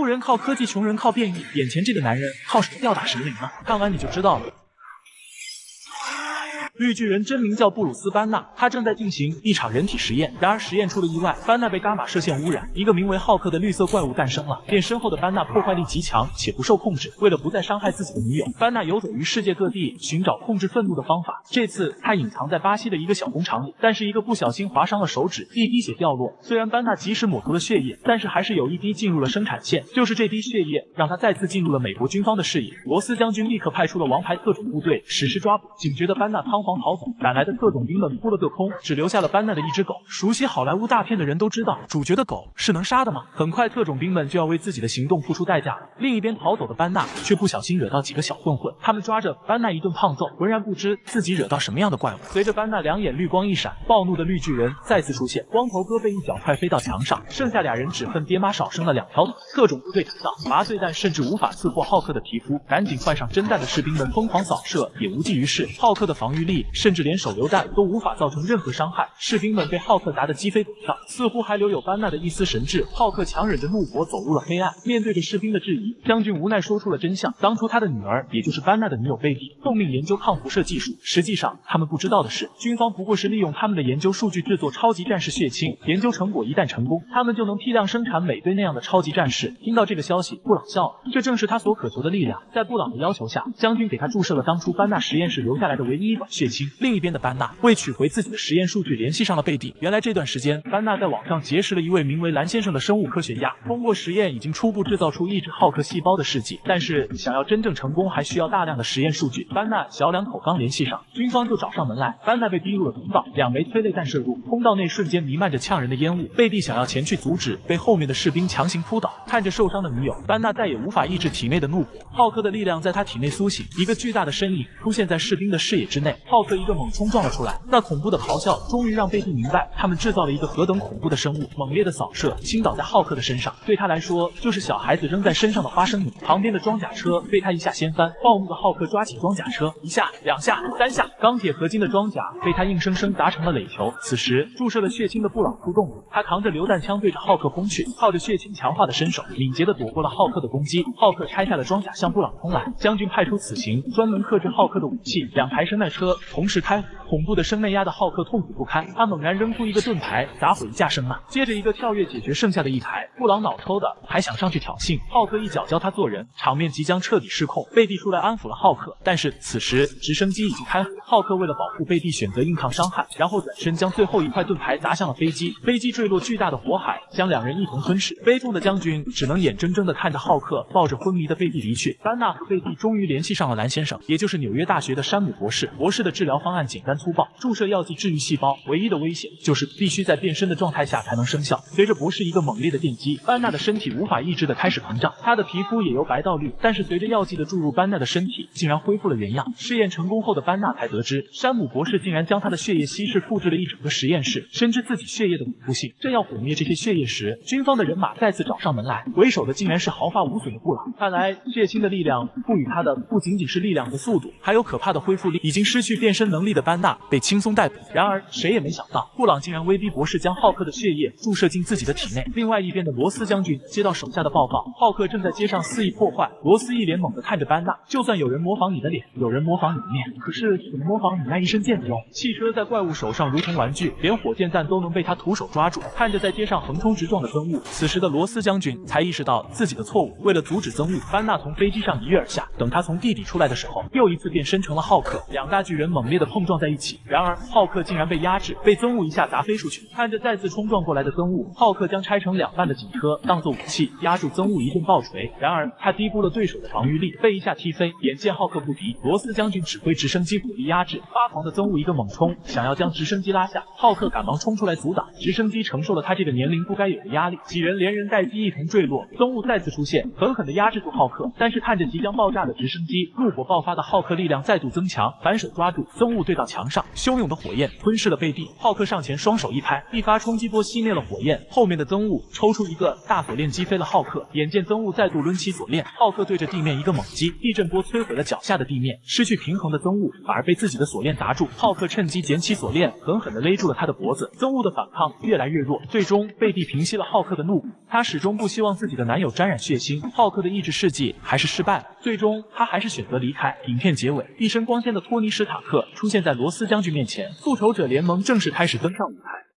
富人靠科技，穷人靠变异，眼前这个男人靠什么吊打神灵呢？看完你就知道了。绿巨人真名叫布鲁斯·班纳，他正在进行一场人体实验。然而实验出了意外，班纳被伽马射线污染，一个名为浩克的绿色怪物诞生了。变身后的班纳破坏力极强且不受控制。为了不再伤害自己的女友，班纳游走于世界各地，寻找控制愤怒的方法。这次他隐藏在巴西的一个小工厂里，但是一个不小心划伤了手指，一滴血掉落。虽然班纳及时抹除了血液，但是还是有一滴进入了生产线。就是这滴血液，让他再次进入了美国军方的视野。罗斯将军立刻派出了王牌特种部队实施抓捕。警觉的班纳仓皇逃走，赶来的。特种兵们扑了个空，只留下了班纳的一只狗。熟悉好莱坞大片的人都知道，主角的狗是能杀的吗？很快，特种兵们就要为自己的行动付出代价了。另一边逃走的班纳却不小心惹到几个小混混，他们抓着班纳一顿胖揍，浑然不知自己惹到什么样的怪物。随着班纳两眼绿光一闪，暴怒的绿巨人再次出现，光头哥被一脚踹飞到墙上，剩下俩人只恨爹妈少生了两条腿。特种部队赶到，麻醉弹甚至无法刺破浩克的皮肤，赶紧换上真弹的士兵们疯狂扫射，也无济于事。浩克的防御力甚至连手榴弹都无法。造成任何伤害，士兵们被浩克砸得鸡飞狗跳，似乎还留有班纳的一丝神智。浩克强忍着怒火走入了黑暗，面对着士兵的质疑，将军无奈说出了真相：当初他的女儿，也就是班纳的女友贝蒂，奉命研究抗辐射技术。实际上，他们不知道的是，军方不过是利用他们的研究数据制作超级战士血清。研究成果一旦成功，他们就能批量生产美队那样的超级战士。听到这个消息，布朗笑了，这正是他所渴求的力量。在布朗的要求下，将军给他注射了当初班纳实验室留下来的唯一一管血另一边的班纳为取回。自己的实验数据联系上了贝蒂。原来这段时间，班纳在网上结识了一位名为蓝先生的生物科学家。通过实验，已经初步制造出抑制浩克细胞的试剂。但是想要真正成功，还需要大量的实验数据。班纳小两口刚联系上，军方就找上门来。班纳被逼入了通道，两枚催泪弹射入，通道内瞬间弥漫着呛人的烟雾。贝蒂想要前去阻止，被后面的士兵强行扑倒。看着受伤的女友，班纳再也无法抑制体内的怒火。浩克的力量在他体内苏醒，一个巨大的身影出现在士兵的视野之内。浩克一个猛冲撞了出来，那恐怖的咆哮终于让贝蒂明白，他们制造了一个何等恐怖的生物。猛烈的扫射倾倒在浩克的身上，对他来说就是小孩子扔在身上的花生米。旁边的装甲车被他一下掀翻，暴怒的浩克抓起装甲车，一下、两下、三下，钢铁合金的装甲被他硬生生砸成了垒球。此时注射了血清的布朗出动了，他扛着榴弹枪对着浩克轰去，靠着血清强化的身手，敏捷的躲过了浩克的攻击。浩克拆下了装甲向布朗冲来，将军派出此行专门克制浩克的武器，两台声奈车同时开火，恐怖的声内压的浩克。痛苦不堪，他猛然扔出一个盾牌，砸毁一架声呐，接着一个跳跃解决剩下的一台。布朗脑抽的，还想上去挑衅，浩克一脚教他做人，场面即将彻底失控。贝蒂出来安抚了浩克，但是此时直升机已经开火，浩克为了保护贝蒂，选择硬抗伤害，然后转身将最后一块盾牌砸向了飞机，飞机坠落，巨大的火海将两人一同吞噬。悲痛的将军只能眼睁睁的看着浩克抱着昏迷的贝蒂离去。丹娜和贝蒂终于联系上了蓝先生，也就是纽约大学的山姆博士。博士的治疗方案简单粗暴，注射药剂治愈。细胞唯一的危险就是必须在变身的状态下才能生效。随着博士一个猛烈的电击，班纳的身体无法抑制的开始膨胀，他的皮肤也由白到绿。但是随着药剂的注入，班纳的身体竟然恢复了原样。试验成功后的班纳才得知，山姆博士竟然将他的血液稀释复制了一整个实验室，深知自己血液的恐怖性。正要毁灭这些血液时，军方的人马再次找上门来，为首的竟然是毫发无损的布朗。看来血清的力量赋予他的不仅仅是力量和速度，还有可怕的恢复力。已经失去变身能力的班纳被轻松逮捕。然而。谁也没想到，布朗竟然威逼博士将浩克的血液注射进自己的体内。另外一边的罗斯将军接到手下的报告，浩克正在街上肆意破坏。罗斯一脸懵的看着班纳，就算有人模仿你的脸，有人模仿你的面，可是怎么模仿你那一身腱子肉？汽车在怪物手上如同玩具，连火箭弹都能被他徒手抓住。看着在街上横冲直撞的憎恶，此时的罗斯将军才意识到自己的错误。为了阻止憎恶，班纳从飞机上一跃而下。等他从地底出来的时候，又一次变身成了浩克。两大巨人猛烈的碰撞在一起，然而浩克竟然被压制，被憎恶一下砸飞出去。看着再次冲撞过来的憎恶，浩克将拆成两半的警车当做武器，压住憎恶一顿暴锤。然而他低估了对手的防御力，被一下踢飞。眼见浩克不敌，罗斯将军指挥直升机火力压制。发狂的憎恶一个猛冲，想要将直升机拉下。浩克赶忙冲出来阻挡，直升机承受了他这个年龄不该有的压力，几人连人带机一同坠落。憎恶再次出现，狠狠地压制住浩克。但是看着即将爆炸的直升机，怒火爆发的浩克力量再度增强，反手抓住憎恶对到墙。墙上，汹涌的火焰吞噬了贝蒂。浩克上前双手一拍，一发冲击波熄灭了火焰。后面的憎恶抽出一个大锁链击飞了浩克。眼见憎恶再度抡起锁链，浩克对着地面一个猛击，地震波摧毁了脚下的地面。失去平衡的憎恶反而被自己的锁链砸住。浩克趁机捡起锁链，狠狠地勒住了他的脖子。憎恶的反抗越来越弱，最终贝蒂平息了浩克的怒。他始终不希望自己的男友沾染血腥。浩克的意志试剂还是失败了，最终他还是选择离开。影片结尾，一身光鲜的托尼·史塔克出现在罗斯将军面前，复仇者联盟正式开始登上舞台。